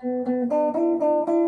Música